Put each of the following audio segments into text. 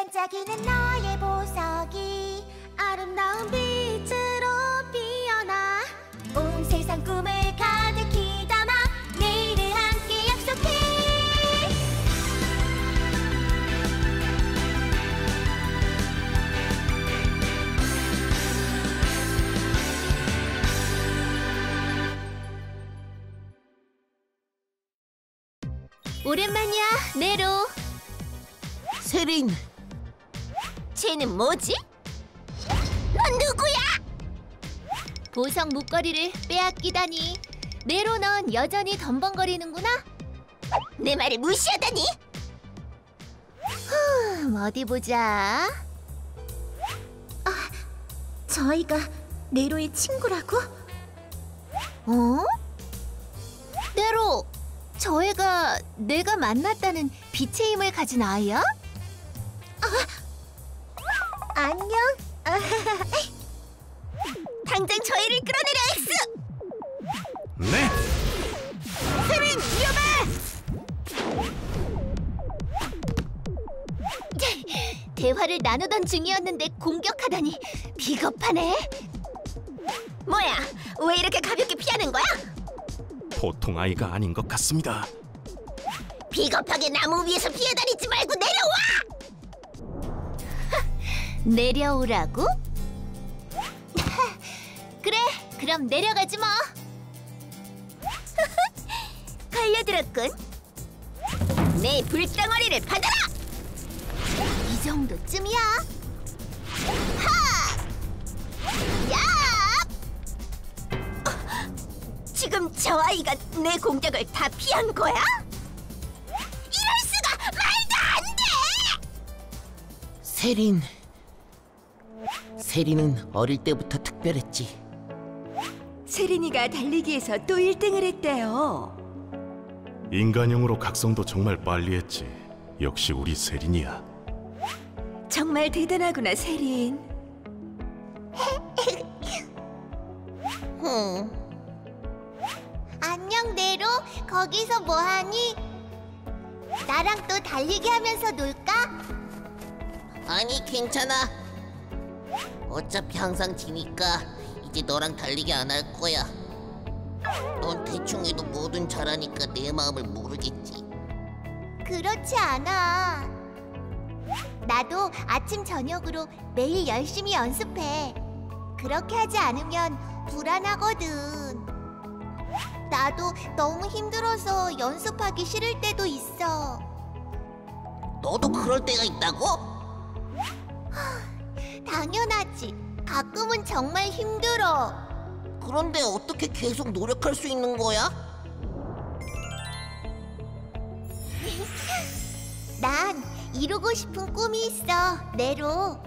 반짝이는 너의 보석이 아름다운 빛으로 피어나 온 세상 꿈을 가득히 담아 내일을 함께 약속해 오랜만이야, 네로. 세린, 쟤는 뭐지? 넌 누구야? 보석 목걸이를 빼앗기다니. 네로 넌 여전히 덤벙거리는구나. 내 말을 무시하다니. 흠, 어디 보자. 저희가 네로의 친구라고? 어? 네로, 저 애가 내가 만났다는 빛의 힘을 가진 아이야? 안녕 당장 저 애를 끌어내려 엑스! 네, 세린 위험해! 대화를 나누던 중이었는데 공격하다니 비겁하네. 뭐야? 왜 이렇게 가볍게 피하는 거야? 보통 아이가 아닌 것 같습니다. 비겁하게 나무 위에서 피해 다니지 말고 내려와! 내려오라고? 그래, 그럼 내려가지 뭐. 걸려들었군. 내 불덩어리를 받아라! 이 정도쯤이야. 하! 야! 지금 저 아이가 내 공격을 다 피한 거야? 이럴 수가 말도 안 돼! 세린. 세린은 어릴 때부터 특별했지. 세린이가 달리기에서 또 1등을 했대요. 인간형으로 각성도 정말 빨리 했지. 역시 우리 세린이야. 정말 대단하구나, 세린. 안녕 네로 거기서 뭐하니? 나랑 또 달리기 하면서 놀까? 아니, 괜찮아. 어차피 항상 지니까 이제 너랑 달리기 안 할 거야. 넌 대충 해도 뭐든 잘하니까 내 마음을 모르겠지. 그렇지 않아 나도 아침 저녁으로 매일 열심히 연습해 그렇게 하지 않으면 불안하거든 나도 너무 힘들어서 연습하기 싫을 때도 있어 너도 그럴 때가 있다고? 당연하지 가끔은 정말 힘들어 그런데 어떻게 계속 노력할 수 있는 거야? 난 이루고 싶은 꿈이 있어, 네로.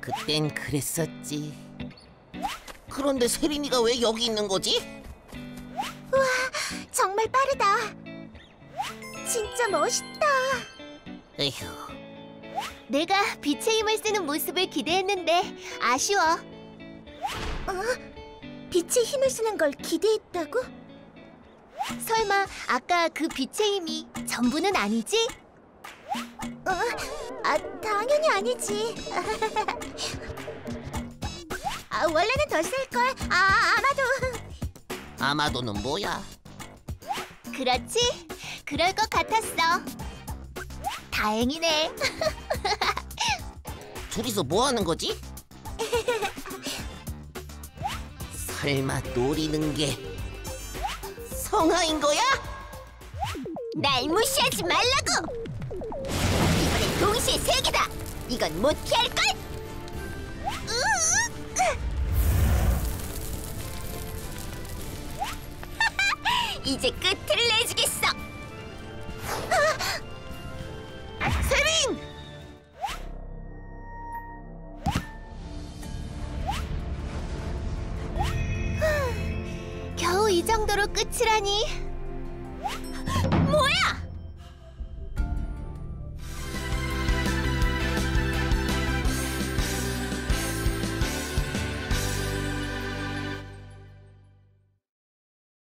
그땐 그랬었지. 그런데 세린이가 왜 여기 있는 거지? 정말 빠르다 진짜 멋있다 에휴, 내가 빛의 힘을 쓰는 모습을 기대했는데 아쉬워. 빛의 힘을 쓰는 걸 기대했다고? 설마 아까 그 빛의 힘이 전부는 아니지? 아, 당연히 아니지. 아, 원래는 더 쓸걸. 아, 아마도. 아마도는 뭐야? 그렇지? 그럴 것 같았어. 다행이네. 둘이서 뭐 하는 거지? 설마 노리는 게 성아인 거야? 날 무시하지 말라고! 이번엔 동시에 세 개다! 이건 못 피할걸? 이제 끝을 내주겠어! 이 정도로 끝이라니!